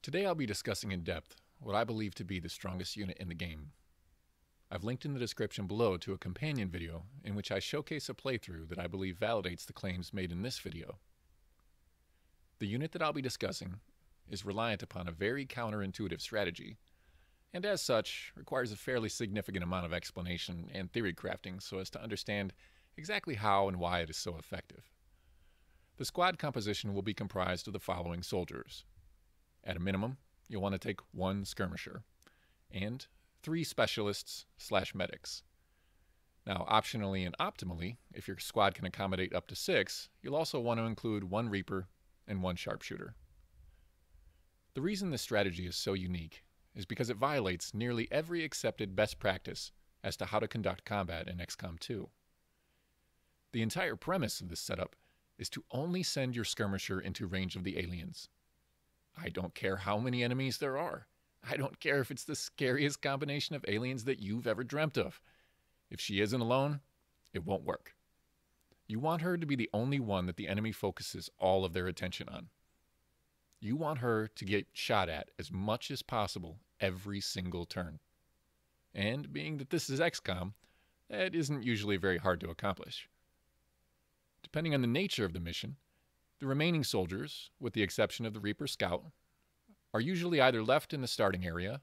Today I'll be discussing in depth what I believe to be the strongest unit in the game. I've linked in the description below to a companion video in which I showcase a playthrough that I believe validates the claims made in this video. The unit that I'll be discussing is reliant upon a very counterintuitive strategy, and as such requires a fairly significant amount of explanation and theory crafting so as to understand exactly how and why it is so effective. The squad composition will be comprised of the following soldiers. At a minimum, you'll want to take one skirmisher, and three specialists slash medics. Now, optionally and optimally, if your squad can accommodate up to six, you'll also want to include one Reaper and one Sharpshooter. The reason this strategy is so unique is because it violates nearly every accepted best practice as to how to conduct combat in XCOM 2. The entire premise of this setup is to only send your skirmisher into range of the aliens. I don't care how many enemies there are. I don't care if it's the scariest combination of aliens that you've ever dreamt of. If she isn't alone, it won't work. You want her to be the only one that the enemy focuses all of their attention on. You want her to get shot at as much as possible every single turn. And being that this is XCOM, that isn't usually very hard to accomplish. Depending on the nature of the mission, the remaining soldiers, with the exception of the Reaper Scout, are usually either left in the starting area,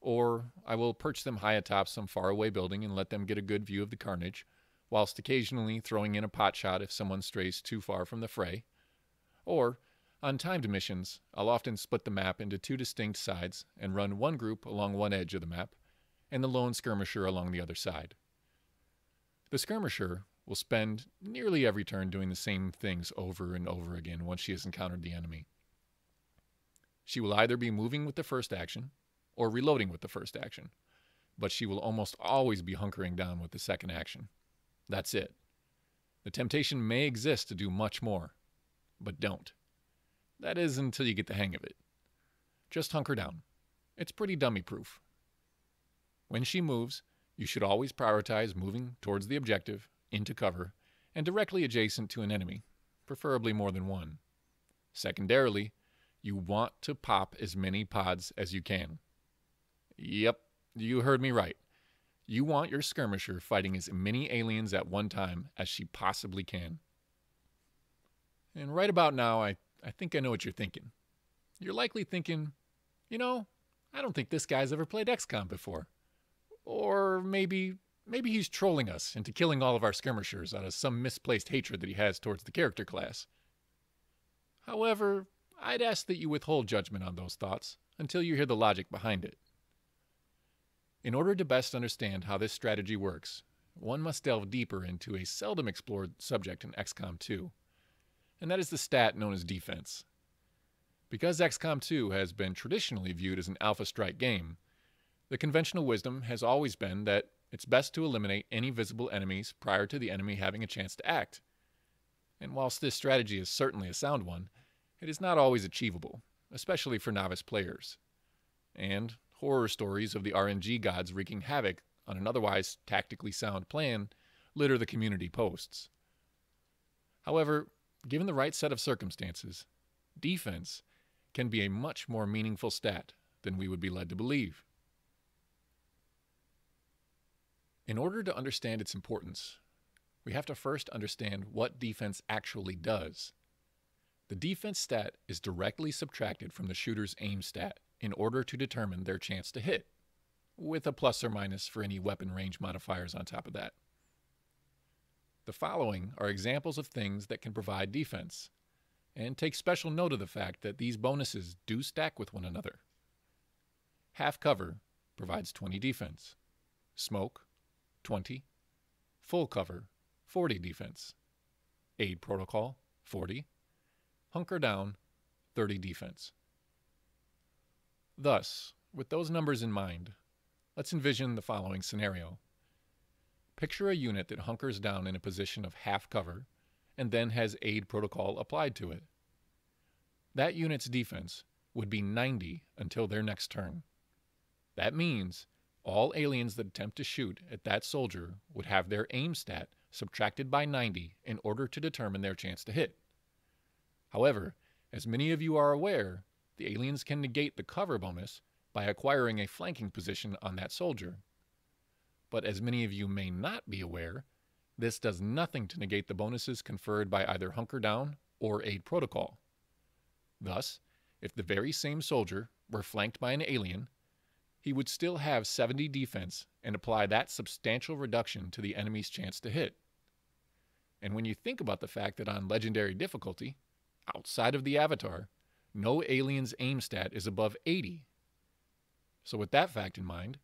or I will perch them high atop some faraway building and let them get a good view of the carnage, whilst occasionally throwing in a pot shot if someone strays too far from the fray. Or, on timed missions, I'll often split the map into two distinct sides and run one group along one edge of the map, and the lone skirmisher along the other side. The skirmisher will spend nearly every turn doing the same things over and over again once she has encountered the enemy. She will either be moving with the first action or reloading with the first action, but she will almost always be hunkering down with the second action. That's it. The temptation may exist to do much more, but don't. That is until you get the hang of it. Just hunker down. It's pretty dummy proof. When she moves, you should always prioritize moving towards the objective into cover, and directly adjacent to an enemy, preferably more than one. Secondarily, you want to pop as many pods as you can. Yep, you heard me right. You want your skirmisher fighting as many aliens at one time as she possibly can. And right about now, I, I think I know what you're thinking. You're likely thinking, you know, I don't think this guy's ever played XCOM before. Or maybe Maybe he's trolling us into killing all of our skirmishers out of some misplaced hatred that he has towards the character class. However, I'd ask that you withhold judgment on those thoughts until you hear the logic behind it. In order to best understand how this strategy works, one must delve deeper into a seldom explored subject in XCOM 2, and that is the stat known as defense. Because XCOM 2 has been traditionally viewed as an Alpha Strike game, the conventional wisdom has always been that it's best to eliminate any visible enemies prior to the enemy having a chance to act. And whilst this strategy is certainly a sound one, it is not always achievable, especially for novice players. And horror stories of the RNG gods wreaking havoc on an otherwise tactically sound plan litter the community posts. However, given the right set of circumstances, defense can be a much more meaningful stat than we would be led to believe. In order to understand its importance, we have to first understand what defense actually does. The defense stat is directly subtracted from the shooter's aim stat in order to determine their chance to hit, with a plus or minus for any weapon range modifiers on top of that. The following are examples of things that can provide defense, and take special note of the fact that these bonuses do stack with one another. Half cover provides 20 defense. Smoke 20. Full cover, 40 defense. Aid protocol, 40. Hunker down, 30 defense. Thus, with those numbers in mind, let's envision the following scenario. Picture a unit that hunkers down in a position of half cover and then has aid protocol applied to it. That unit's defense would be 90 until their next turn. That means all aliens that attempt to shoot at that soldier would have their aim stat subtracted by 90 in order to determine their chance to hit. However, as many of you are aware, the aliens can negate the cover bonus by acquiring a flanking position on that soldier. But as many of you may not be aware, this does nothing to negate the bonuses conferred by either Hunker Down or Aid Protocol. Thus, if the very same soldier were flanked by an alien, he would still have 70 defense and apply that substantial reduction to the enemy's chance to hit. And when you think about the fact that on legendary difficulty, outside of the avatar, no alien's aim stat is above 80. So, with that fact in mind,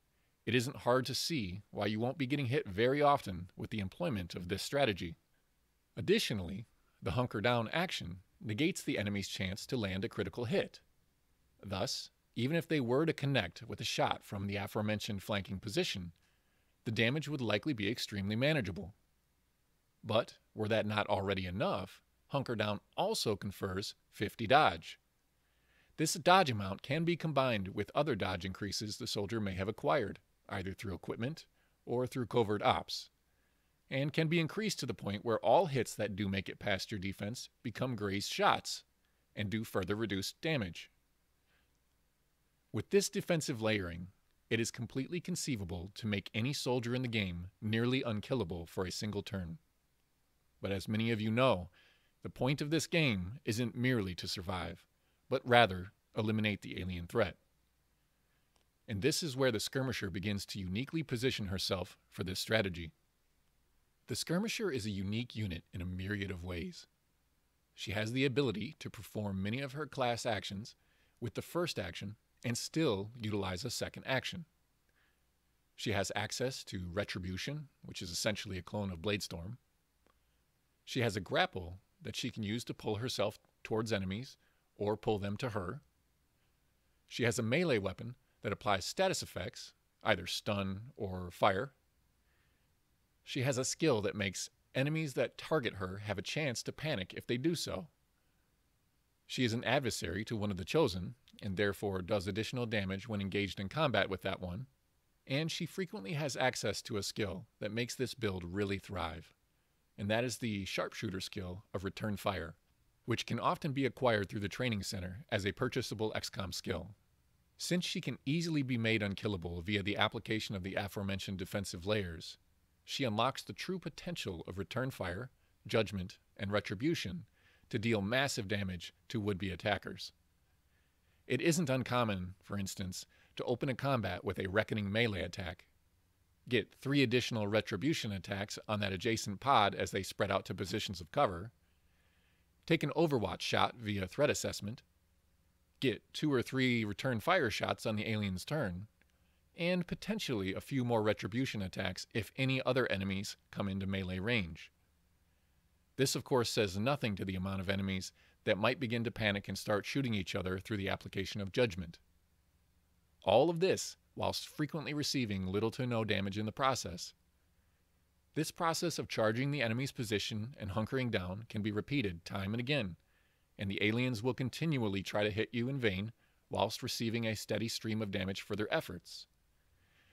it isn't hard to see why you won't be getting hit very often with the employment of this strategy. Additionally, the hunker down action negates the enemy's chance to land a critical hit. Thus, even if they were to connect with a shot from the aforementioned flanking position, the damage would likely be extremely manageable. But, were that not already enough, Hunker Down also confers 50 dodge. This dodge amount can be combined with other dodge increases the soldier may have acquired, either through equipment or through covert ops, and can be increased to the point where all hits that do make it past your defense become grazed shots and do further reduced damage. With this defensive layering, it is completely conceivable to make any soldier in the game nearly unkillable for a single turn. But as many of you know, the point of this game isn't merely to survive, but rather eliminate the alien threat. And this is where the skirmisher begins to uniquely position herself for this strategy. The skirmisher is a unique unit in a myriad of ways. She has the ability to perform many of her class actions with the first action and still utilize a second action. She has access to Retribution, which is essentially a clone of Bladestorm. She has a grapple that she can use to pull herself towards enemies or pull them to her. She has a melee weapon that applies status effects, either stun or fire. She has a skill that makes enemies that target her have a chance to panic if they do so. She is an adversary to one of the chosen, and therefore does additional damage when engaged in combat with that one. And she frequently has access to a skill that makes this build really thrive, and that is the sharpshooter skill of Return Fire, which can often be acquired through the training center as a purchasable XCOM skill. Since she can easily be made unkillable via the application of the aforementioned defensive layers, she unlocks the true potential of Return Fire, Judgment, and Retribution to deal massive damage to would be attackers. It isn't uncommon, for instance, to open a combat with a Reckoning melee attack, get three additional Retribution attacks on that adjacent pod as they spread out to positions of cover, take an Overwatch shot via threat assessment, get two or three return fire shots on the alien's turn, and potentially a few more Retribution attacks if any other enemies come into melee range. This, of course, says nothing to the amount of enemies that might begin to panic and start shooting each other through the application of judgment. All of this whilst frequently receiving little to no damage in the process. This process of charging the enemy's position and hunkering down can be repeated time and again, and the aliens will continually try to hit you in vain whilst receiving a steady stream of damage for their efforts.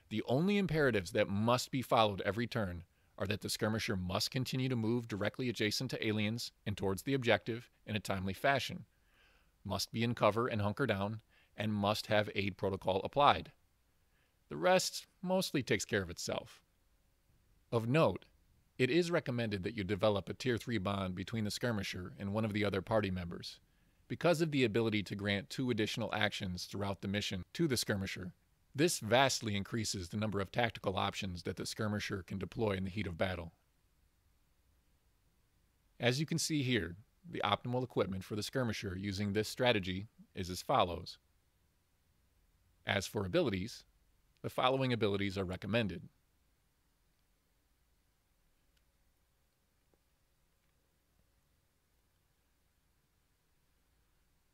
The only imperatives that must be followed every turn are that the skirmisher must continue to move directly adjacent to aliens and towards the objective in a timely fashion, must be in cover and hunker down, and must have aid protocol applied. The rest mostly takes care of itself. Of note, it is recommended that you develop a Tier 3 bond between the skirmisher and one of the other party members, because of the ability to grant two additional actions throughout the mission to the skirmisher this vastly increases the number of tactical options that the skirmisher can deploy in the heat of battle. As you can see here, the optimal equipment for the skirmisher using this strategy is as follows. As for abilities, the following abilities are recommended.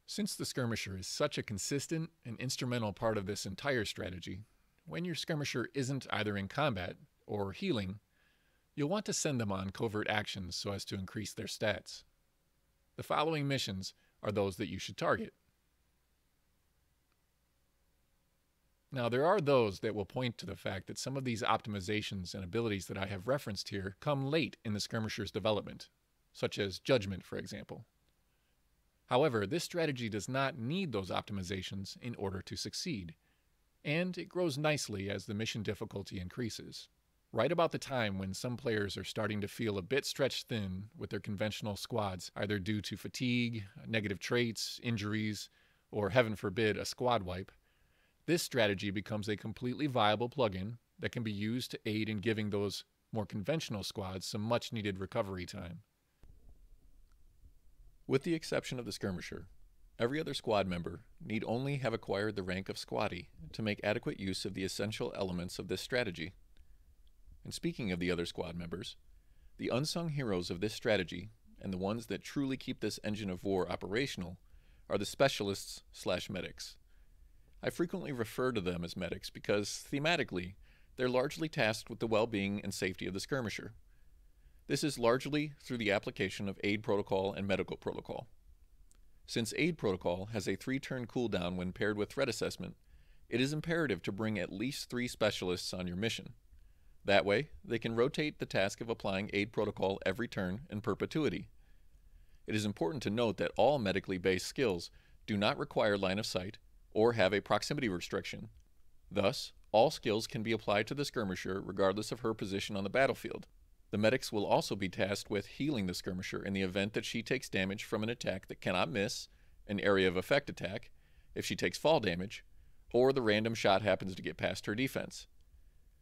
Since the skirmisher is such a consistent and instrumental part of this entire strategy, when your skirmisher isn't either in combat or healing, you'll want to send them on covert actions so as to increase their stats. The following missions are those that you should target. Now, there are those that will point to the fact that some of these optimizations and abilities that I have referenced here come late in the skirmisher's development, such as Judgment, for example. However, this strategy does not need those optimizations in order to succeed, and it grows nicely as the mission difficulty increases. Right about the time when some players are starting to feel a bit stretched thin with their conventional squads, either due to fatigue, negative traits, injuries, or heaven forbid, a squad wipe, this strategy becomes a completely viable plugin that can be used to aid in giving those more conventional squads some much needed recovery time. With the exception of the skirmisher, every other squad member need only have acquired the rank of squaddie to make adequate use of the essential elements of this strategy. And speaking of the other squad members, the unsung heroes of this strategy and the ones that truly keep this engine of war operational are the specialists slash medics. I frequently refer to them as medics because, thematically, they're largely tasked with the well being and safety of the skirmisher. This is largely through the application of aid protocol and medical protocol. Since aid protocol has a three turn cooldown when paired with threat assessment, it is imperative to bring at least three specialists on your mission. That way, they can rotate the task of applying aid protocol every turn in perpetuity. It is important to note that all medically based skills do not require line of sight or have a proximity restriction. Thus, all skills can be applied to the skirmisher regardless of her position on the battlefield. The medics will also be tasked with healing the skirmisher in the event that she takes damage from an attack that cannot miss, an area of effect attack, if she takes fall damage, or the random shot happens to get past her defense.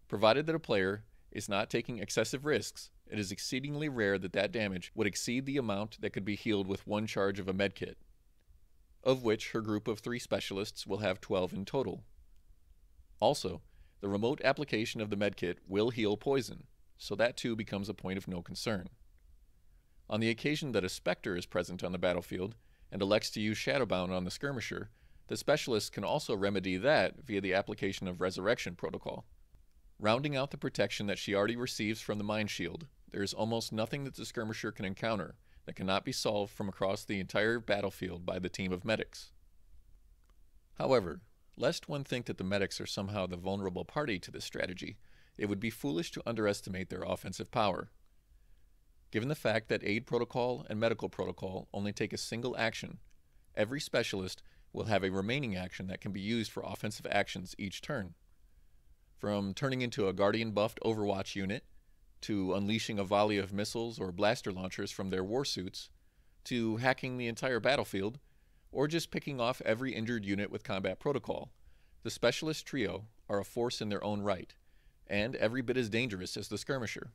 Provided that a player is not taking excessive risks, it is exceedingly rare that that damage would exceed the amount that could be healed with one charge of a medkit, of which her group of three specialists will have 12 in total. Also, the remote application of the medkit will heal poison, so that too becomes a point of no concern. On the occasion that a Spectre is present on the battlefield and elects to use Shadowbind on the skirmisher, the specialist can also remedy that via the application of Resurrection Protocol. Rounding out the protection that she already receives from the Mind Shield, there is almost nothing that the skirmisher can encounter that cannot be solved from across the entire battlefield by the team of medics. However, lest one think that the medics are somehow the vulnerable party to this strategy, it would be foolish to underestimate their offensive power. Given the fact that aid protocol and medical protocol only take a single action, every specialist will have a remaining action that can be used for offensive actions each turn. From turning into a Guardian buffed Overwatch unit, to unleashing a volley of missiles or blaster launchers from their war suits, to hacking the entire battlefield, or just picking off every injured unit with combat protocol, the Specialist Trio are a force in their own right and every bit as dangerous as the skirmisher.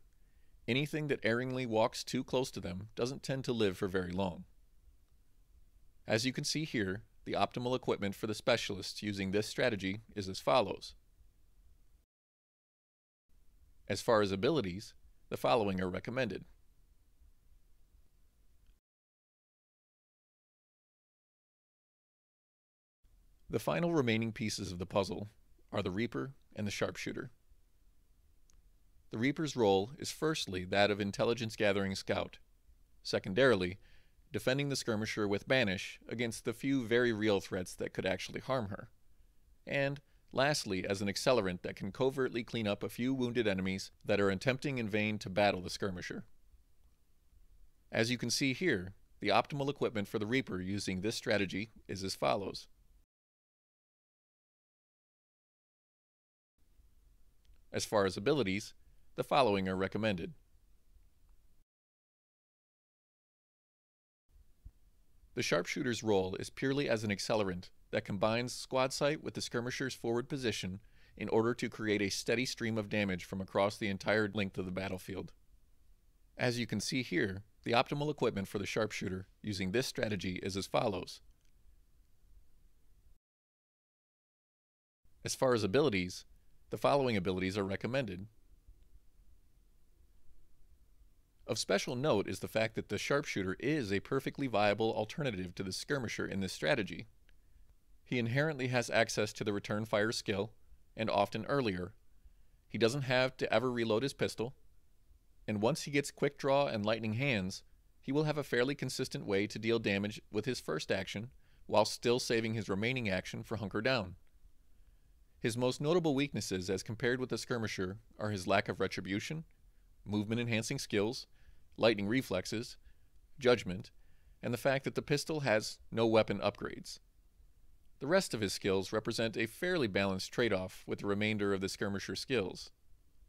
Anything that erringly walks too close to them doesn't tend to live for very long. As you can see here, the optimal equipment for the specialists using this strategy is as follows. As far as abilities, the following are recommended. The final remaining pieces of the puzzle are the Reaper and the Sharpshooter. The Reaper's role is firstly that of intelligence gathering scout, secondarily, defending the skirmisher with Banish against the few very real threats that could actually harm her, and lastly, as an accelerant that can covertly clean up a few wounded enemies that are attempting in vain to battle the skirmisher. As you can see here, the optimal equipment for the Reaper using this strategy is as follows. As far as abilities, the following are recommended. The sharpshooter's role is purely as an accelerant that combines squad sight with the skirmisher's forward position in order to create a steady stream of damage from across the entire length of the battlefield. As you can see here, the optimal equipment for the sharpshooter using this strategy is as follows. As far as abilities, the following abilities are recommended. Of special note is the fact that the sharpshooter is a perfectly viable alternative to the skirmisher in this strategy. He inherently has access to the return fire skill, and often earlier. He doesn't have to ever reload his pistol, and once he gets quick draw and lightning hands, he will have a fairly consistent way to deal damage with his first action while still saving his remaining action for hunker down. His most notable weaknesses as compared with the skirmisher are his lack of retribution, movement enhancing skills, lightning reflexes, judgment, and the fact that the pistol has no weapon upgrades. The rest of his skills represent a fairly balanced trade off with the remainder of the skirmisher skills.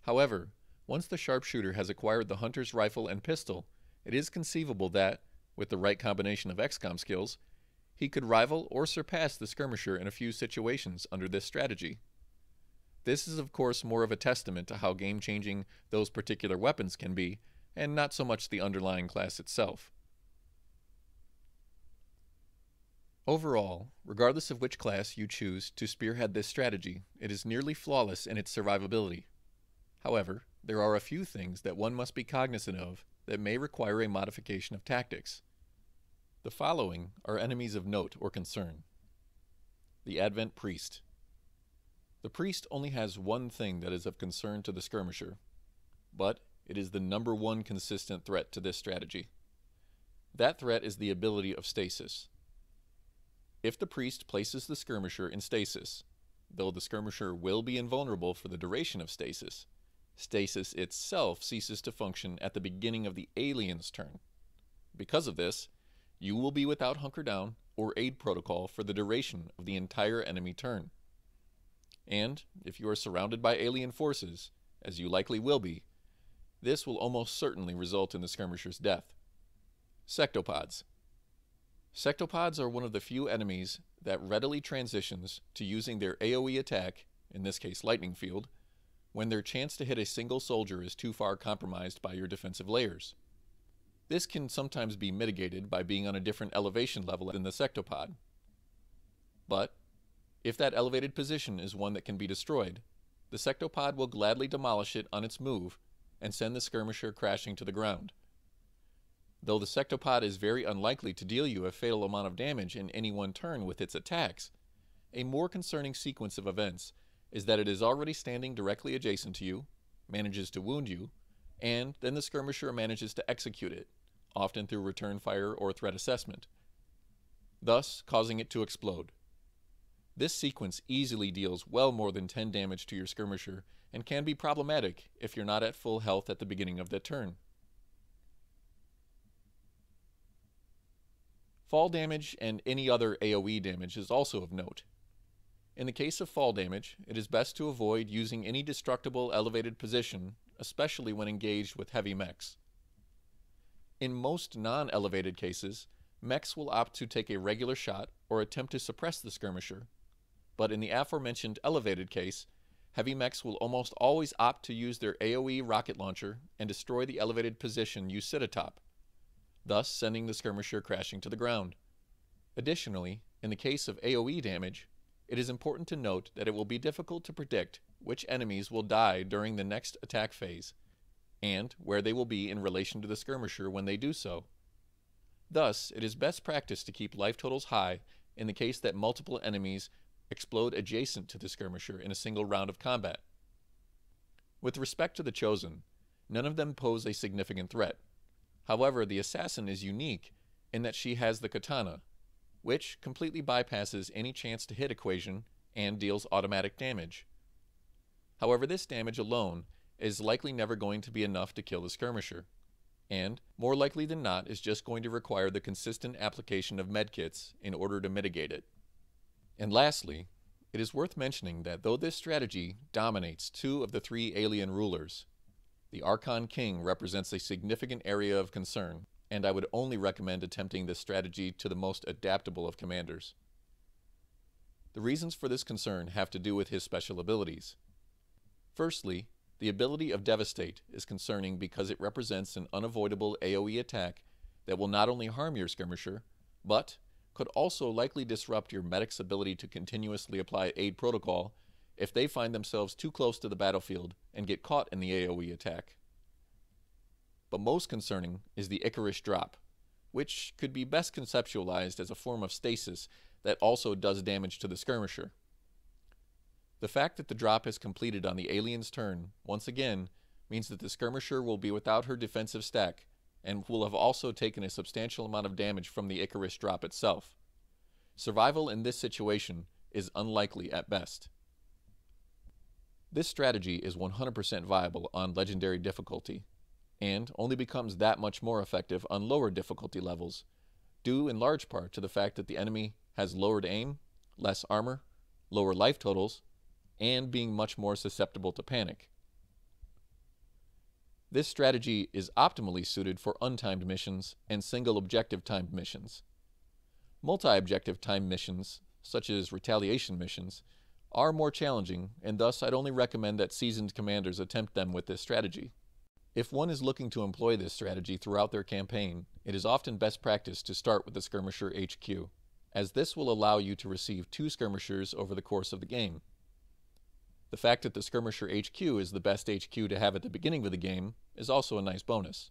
However, once the sharpshooter has acquired the hunter's rifle and pistol, it is conceivable that, with the right combination of XCOM skills, he could rival or surpass the skirmisher in a few situations under this strategy. This is, of course, more of a testament to how game changing those particular weapons can be, and not so much the underlying class itself. Overall, regardless of which class you choose to spearhead this strategy, it is nearly flawless in its survivability. However, there are a few things that one must be cognizant of that may require a modification of tactics. The following are enemies of note or concern. The Advent Priest. The priest only has one thing that is of concern to the skirmisher, but it is the number one consistent threat to this strategy. That threat is the ability of stasis. If the priest places the skirmisher in stasis, though the skirmisher will be invulnerable for the duration of stasis, stasis itself ceases to function at the beginning of the alien's turn. Because of this, you will be without hunker down or aid protocol for the duration of the entire enemy turn. And if you are surrounded by alien forces, as you likely will be, this will almost certainly result in the skirmisher's death. Sectopods. Sectopods are one of the few enemies that readily transitions to using their AoE attack, in this case lightning field, when their chance to hit a single soldier is too far compromised by your defensive layers. This can sometimes be mitigated by being on a different elevation level than the sectopod. But, if that elevated position is one that can be destroyed, the sectopod will gladly demolish it on its move and send the skirmisher crashing to the ground. Though the sectopod is very unlikely to deal you a fatal amount of damage in any one turn with its attacks, a more concerning sequence of events is that it is already standing directly adjacent to you, manages to wound you, and then the skirmisher manages to execute it, often through return fire or threat assessment, thus causing it to explode. This sequence easily deals well more than 10 damage to your skirmisher and can be problematic if you're not at full health at the beginning of the turn. Fall damage and any other AoE damage is also of note. In the case of fall damage, it is best to avoid using any destructible elevated position, especially when engaged with heavy mechs. In most non elevated cases, mechs will opt to take a regular shot or attempt to suppress the skirmisher, but in the aforementioned elevated case, heavy mechs will almost always opt to use their AoE rocket launcher and destroy the elevated position you sit atop, thus sending the skirmisher crashing to the ground. Additionally, in the case of AoE damage, it is important to note that it will be difficult to predict which enemies will die during the next attack phase, and where they will be in relation to the skirmisher when they do so. Thus, it is best practice to keep life totals high in the case that multiple enemies explode adjacent to the skirmisher in a single round of combat. With respect to the Chosen, none of them pose a significant threat. However, the assassin is unique in that she has the katana, which completely bypasses any chance to hit equation and deals automatic damage. However, this damage alone is likely never going to be enough to kill the skirmisher, and, more likely than not, is just going to require the consistent application of medkits in order to mitigate it. And lastly, it is worth mentioning that though this strategy dominates two of the three alien rulers, the Archon King represents a significant area of concern and I would only recommend attempting this strategy to the most adaptable of commanders. The reasons for this concern have to do with his special abilities. Firstly, the ability of Devastate is concerning because it represents an unavoidable AoE attack that will not only harm your skirmisher, but could also likely disrupt your medic's ability to continuously apply aid protocol if they find themselves too close to the battlefield and get caught in the AoE attack but most concerning is the Icarus drop, which could be best conceptualized as a form of stasis that also does damage to the skirmisher. The fact that the drop is completed on the alien's turn, once again, means that the skirmisher will be without her defensive stack and will have also taken a substantial amount of damage from the Icarus drop itself. Survival in this situation is unlikely at best. This strategy is 100% viable on legendary difficulty, and only becomes that much more effective on lower difficulty levels, due in large part to the fact that the enemy has lowered aim, less armor, lower life totals, and being much more susceptible to panic. This strategy is optimally suited for untimed missions and single objective timed missions. Multi objective timed missions, such as retaliation missions, are more challenging, and thus I'd only recommend that seasoned commanders attempt them with this strategy. If one is looking to employ this strategy throughout their campaign, it is often best practice to start with the Skirmisher HQ, as this will allow you to receive two skirmishers over the course of the game. The fact that the Skirmisher HQ is the best HQ to have at the beginning of the game is also a nice bonus.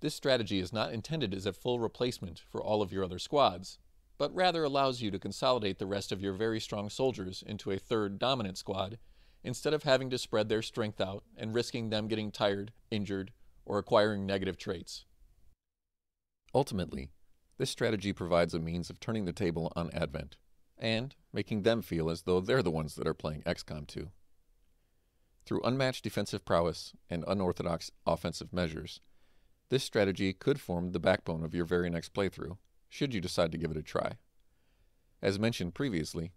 This strategy is not intended as a full replacement for all of your other squads, but rather allows you to consolidate the rest of your very strong soldiers into a third dominant squad instead of having to spread their strength out and risking them getting tired, injured, or acquiring negative traits. Ultimately, this strategy provides a means of turning the table on Advent and making them feel as though they're the ones that are playing XCOM 2. Through unmatched defensive prowess and unorthodox offensive measures, this strategy could form the backbone of your very next playthrough, should you decide to give it a try. As mentioned previously,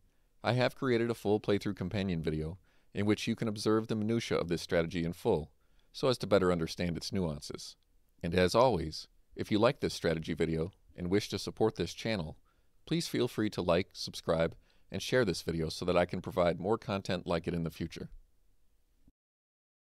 I have created a full playthrough companion video in which you can observe the minutiae of this strategy in full, so as to better understand its nuances. And as always, if you like this strategy video and wish to support this channel, please feel free to like, subscribe, and share this video so that I can provide more content like it in the future.